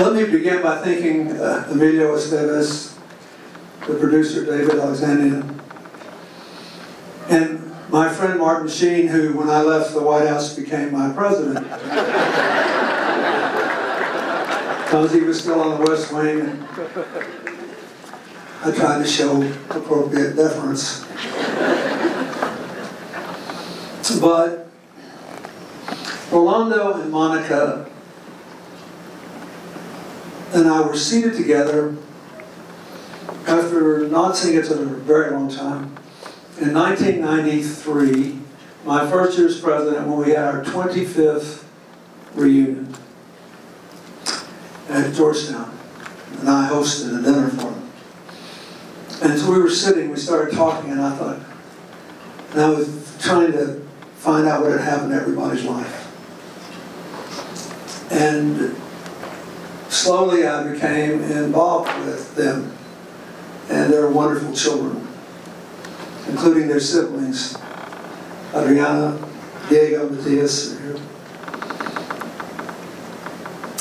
Let me begin by thanking uh, Emilio Estevez, the producer David Alexanian, and my friend Martin Sheen, who, when I left the White House, became my president. Because he was still on the West Wing, and I tried to show appropriate deference. But Rolando and Monica and I were seated together after not seeing each other for a very long time. In 1993, my first year as president, when we had our 25th reunion at Georgetown, and I hosted a dinner for them. And as we were sitting, we started talking, and I thought, and I was trying to find out what had happened in everybody's life. And slowly I became involved with them and their wonderful children, including their siblings, Adriana, Diego, Matias.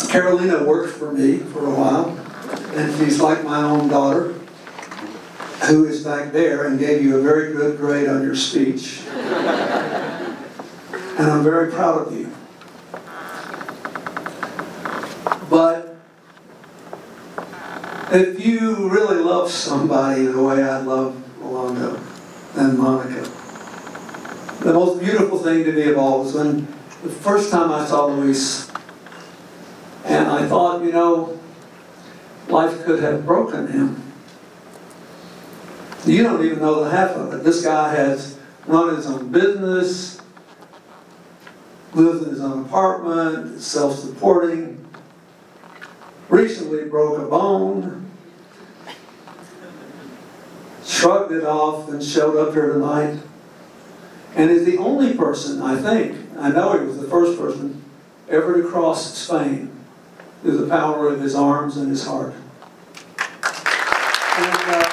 Carolina worked for me for a while, and she's like my own daughter, who is back there and gave you a very good grade on your speech. and I'm very proud of you. But if you really love somebody the way I love Rolando and Monica, the most beautiful thing to me of all was when the first time I saw Luis, and I thought, you know, life could have broken him. You don't even know the half of it. This guy has run his own business, lives in his own apartment, self-supporting, recently broke a bone, shrugged it off, and showed up here tonight. And is the only person, I think, I know he was the first person, ever to cross Spain through the power of his arms and his heart. And, uh,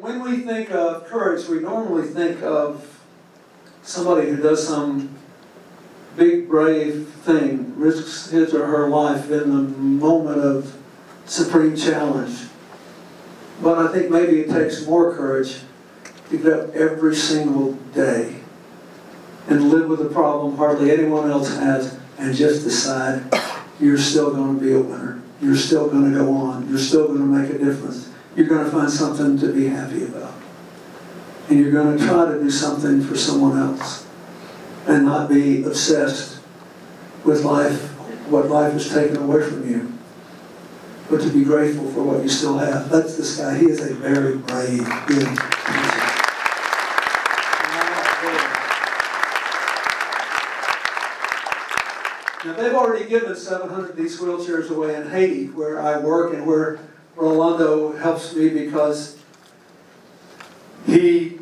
when we think of courage, we normally think of somebody who does some big, brave thing, risks his or her life in the moment of supreme challenge. But I think maybe it takes more courage to get up every single day and live with a problem hardly anyone else has and just decide you're still going to be a winner. You're still going to go on. You're still going to make a difference. You're going to find something to be happy about and you're going to try to do something for someone else and not be obsessed with life, what life has taken away from you, but to be grateful for what you still have. That's this guy. He is a very brave, person. Now, they've already given 700 of these wheelchairs away in Haiti, where I work and where Rolando helps me because he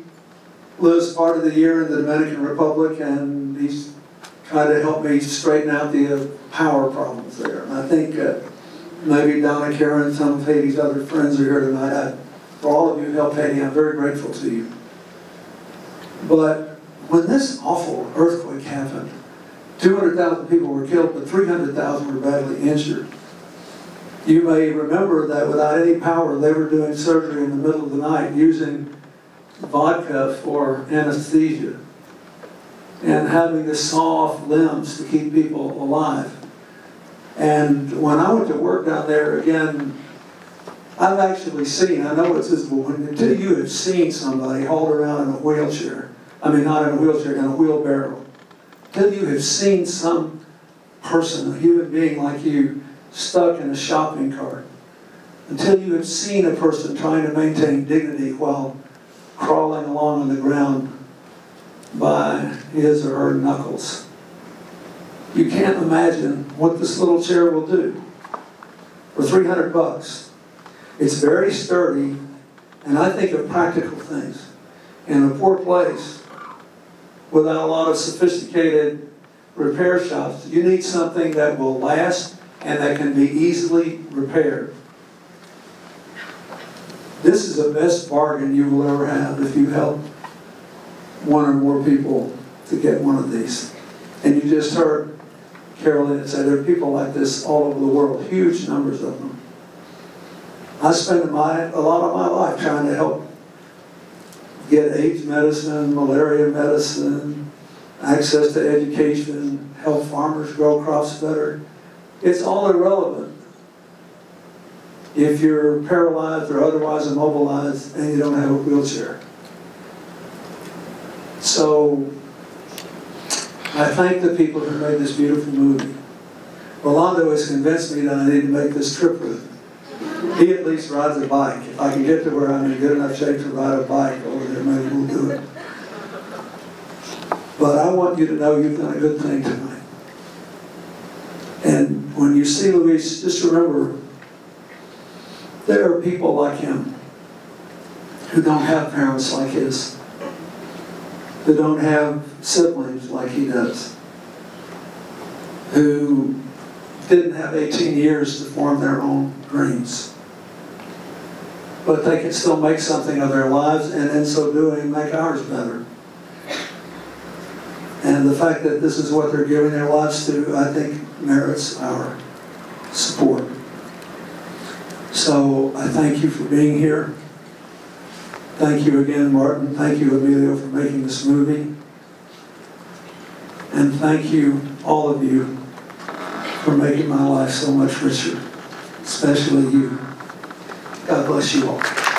lives part of the year in the Dominican Republic, and he's trying to help me straighten out the uh, power problems there. And I think uh, maybe Donna Karan, some of Haiti's other friends are here tonight. I, for all of you who helped Haiti, I'm very grateful to you. But when this awful earthquake happened, 200,000 people were killed, but 300,000 were badly injured. You may remember that without any power, they were doing surgery in the middle of the night using vodka for anesthesia and having to saw off limbs to keep people alive. And when I went to work down there again, I've actually seen, I know it's visible, until you have seen somebody hauled around in a wheelchair, I mean not in a wheelchair, in a wheelbarrow, until you have seen some person, a human being like you, stuck in a shopping cart, until you have seen a person trying to maintain dignity while crawling along on the ground by his or her knuckles. You can't imagine what this little chair will do for 300 bucks. It's very sturdy, and I think of practical things. In a poor place, without a lot of sophisticated repair shops, you need something that will last and that can be easily repaired. This is the best bargain you will ever have if you help one or more people to get one of these. And you just heard Carolyn say there are people like this all over the world, huge numbers of them. I spent my, a lot of my life trying to help get AIDS medicine, malaria medicine, access to education, help farmers grow crops better. It's all irrelevant if you're paralyzed or otherwise immobilized and you don't have a wheelchair. So I thank the people who made this beautiful movie. Rolando has convinced me that I need to make this trip with him. He at least rides a bike. If I can get to where I'm in good enough shape to ride a bike over there, maybe we'll do it. But I want you to know you've done a good thing tonight. And when you see Luis, just remember, there are people like him who don't have parents like his, who don't have siblings like he does, who didn't have 18 years to form their own dreams. But they can still make something of their lives, and in so doing, make ours better. And the fact that this is what they're giving their lives to, I think, merits our support. So I thank you for being here. Thank you again, Martin. Thank you, Emilio, for making this movie. And thank you, all of you, for making my life so much richer, especially you. God bless you all.